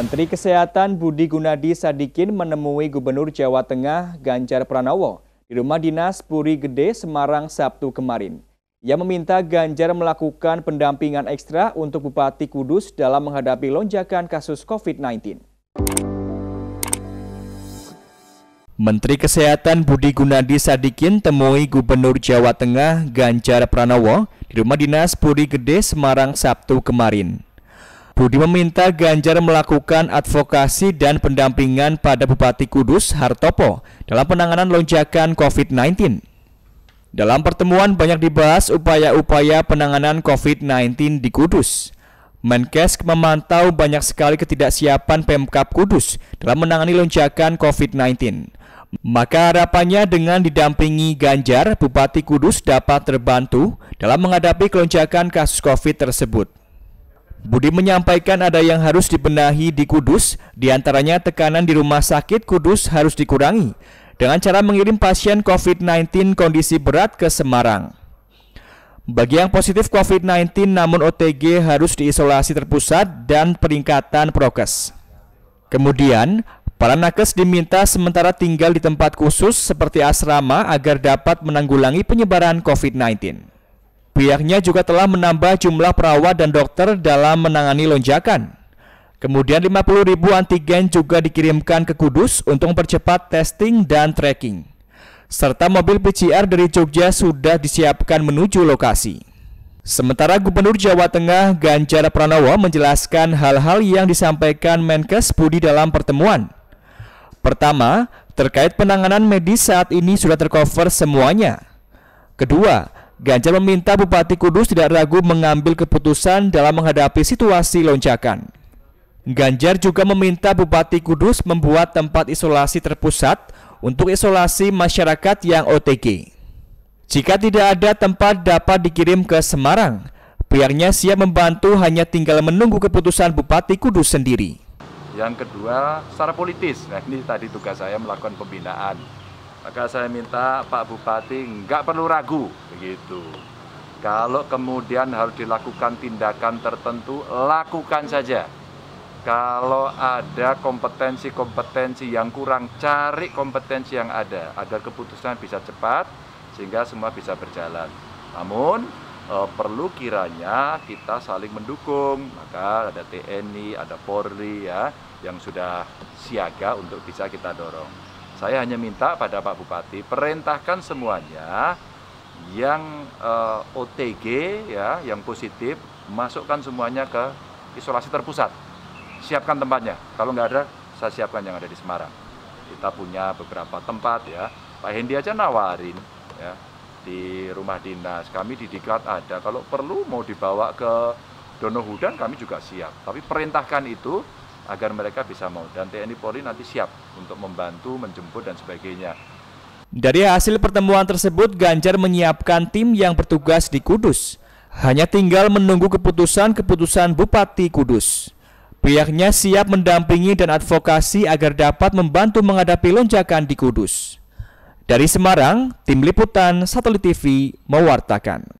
Menteri Kesehatan Budi Gunadi Sadikin menemui Gubernur Jawa Tengah Ganjar Pranowo di rumah dinas Puri Gede, Semarang, Sabtu kemarin. Ia meminta Ganjar melakukan pendampingan ekstra untuk Bupati Kudus dalam menghadapi lonjakan kasus COVID-19. Menteri Kesehatan Budi Gunadi Sadikin temui Gubernur Jawa Tengah Ganjar Pranowo di rumah dinas Puri Gede, Semarang, Sabtu kemarin. Budi meminta Ganjar melakukan advokasi dan pendampingan pada Bupati Kudus Hartopo dalam penanganan lonjakan COVID-19. Dalam pertemuan banyak dibahas upaya-upaya penanganan COVID-19 di Kudus. Menkes memantau banyak sekali ketidaksiapan Pemkap Kudus dalam menangani lonjakan COVID-19. Maka harapannya dengan didampingi Ganjar, Bupati Kudus dapat terbantu dalam menghadapi kelonjakan kasus COVID tersebut. Budi menyampaikan ada yang harus dibenahi di Kudus, di antaranya tekanan di rumah sakit Kudus harus dikurangi dengan cara mengirim pasien COVID-19 kondisi berat ke Semarang. Bagi yang positif COVID-19 namun OTG harus diisolasi terpusat dan peningkatan prokes. Kemudian, para nakes diminta sementara tinggal di tempat khusus seperti asrama agar dapat menanggulangi penyebaran COVID-19. Pihaknya juga telah menambah jumlah perawat dan dokter dalam menangani lonjakan. Kemudian 50 ribu antigen juga dikirimkan ke Kudus untuk mempercepat testing dan tracking. Serta mobil PCR dari Jogja sudah disiapkan menuju lokasi. Sementara Gubernur Jawa Tengah Ganjar Pranowo menjelaskan hal-hal yang disampaikan Menkes Budi dalam pertemuan. Pertama, terkait penanganan medis saat ini sudah tercover semuanya. Kedua, Ganjar meminta Bupati Kudus tidak ragu mengambil keputusan dalam menghadapi situasi lonjakan. Ganjar juga meminta Bupati Kudus membuat tempat isolasi terpusat untuk isolasi masyarakat yang OTG. Jika tidak ada tempat dapat dikirim ke Semarang, pihaknya siap membantu hanya tinggal menunggu keputusan Bupati Kudus sendiri. Yang kedua, secara politis, nah ini tadi tugas saya melakukan pembinaan maka saya minta Pak Bupati nggak perlu ragu begitu. Kalau kemudian harus dilakukan tindakan tertentu, lakukan saja. Kalau ada kompetensi-kompetensi yang kurang, cari kompetensi yang ada agar keputusan bisa cepat sehingga semua bisa berjalan. Namun eh, perlu kiranya kita saling mendukung, maka ada TNI, ada Polri ya yang sudah siaga untuk bisa kita dorong. Saya hanya minta pada Pak Bupati perintahkan semuanya yang uh, eh, OTG ya, yang positif masukkan semuanya ke isolasi terpusat. Siapkan tempatnya. Kalau nggak ada, saya siapkan yang ada di Semarang. Kita punya beberapa tempat ya. Pak Hendi aja nawarin ya di rumah dinas. Kami di Diklat ada. Kalau perlu mau dibawa ke Donohudan kami juga siap. Tapi perintahkan itu agar mereka bisa mau dan TNI Polri nanti siap untuk membantu, menjemput dan sebagainya. Dari hasil pertemuan tersebut, Ganjar menyiapkan tim yang bertugas di Kudus. Hanya tinggal menunggu keputusan-keputusan Bupati Kudus. Pihaknya siap mendampingi dan advokasi agar dapat membantu menghadapi lonjakan di Kudus. Dari Semarang, tim liputan Satelit TV mewartakan.